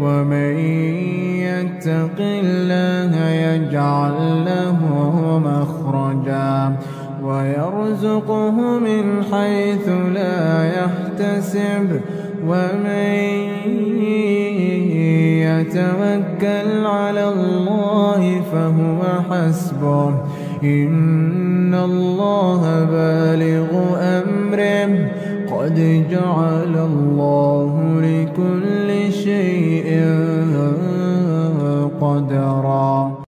ومن يتق الله يجعل له مخرجا ويرزقه من حيث لا يحتسب. ومن يتوكل على الله فهو حسبه. إن الله بالغ أمره. قد جعل الله شيء قدرا.